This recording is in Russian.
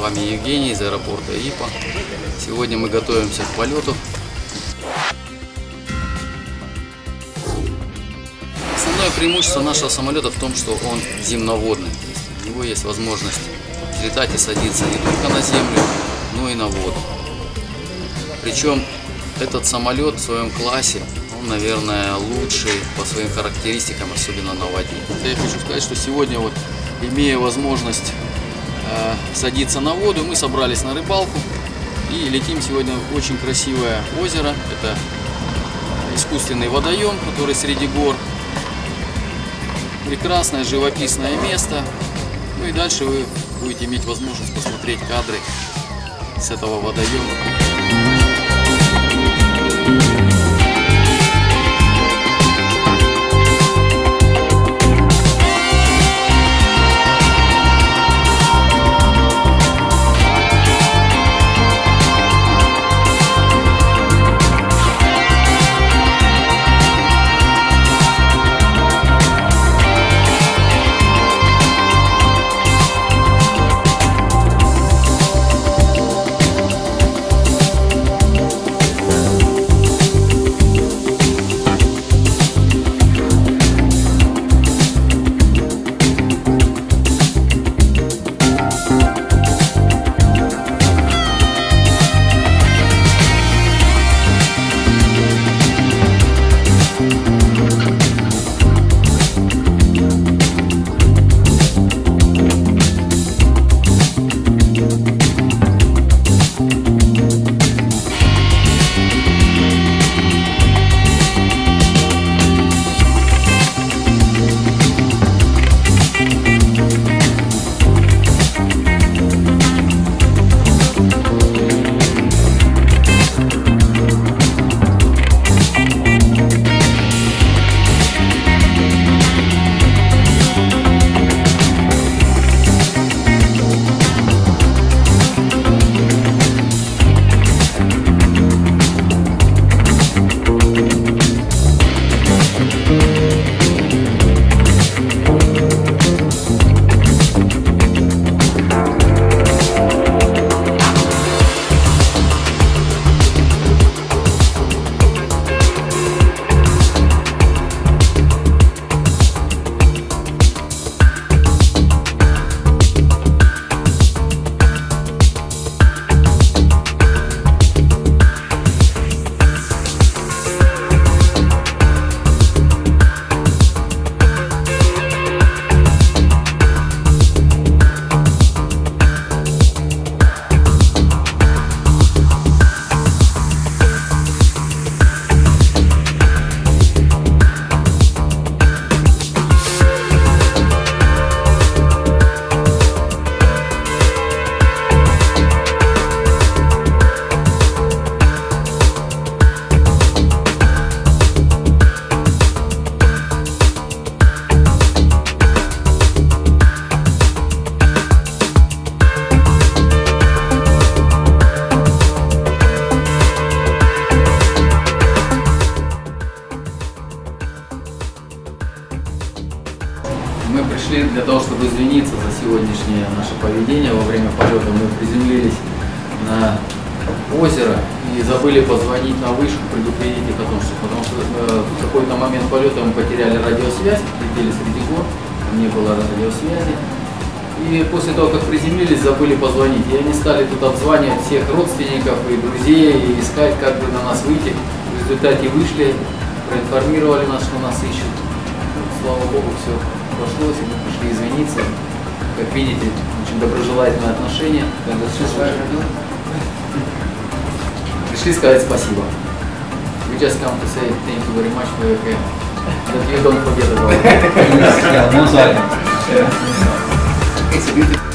вами Евгений из аэропорта ИПА. Сегодня мы готовимся к полету. Основное преимущество нашего самолета в том, что он земноводный. У него есть возможность летать и садиться не только на землю, но и на воду. Причем этот самолет в своем классе, он, наверное, лучший по своим характеристикам, особенно на воде. Я хочу сказать, что сегодня вот, имея возможность э, садиться на воду, мы собрались на рыбалку и летим сегодня в очень красивое озеро. Это искусственный водоем, который среди гор. Прекрасное живописное место. Ну и дальше вы будете иметь возможность посмотреть кадры с этого водоема. Того, чтобы извиниться за сегодняшнее наше поведение во время полета. Мы приземлились на озеро и забыли позвонить на вышку, предупредить их о том, что потому что э, в какой-то момент полета мы потеряли радиосвязь, летели среди гор, не было радиосвязи. И после того, как приземлились, забыли позвонить. И они стали тут обзванивать всех родственников и друзей, и искать, как бы на нас выйти. В результате вышли, проинформировали нас, что нас ищут. Слава Богу, все обошлось, и мы пришли извиниться. Как видите, очень доброжелательное отношение. Пришли сказать спасибо. We just come to say thank you very much for your care. That you don't forget about it. Silence. It's a beautiful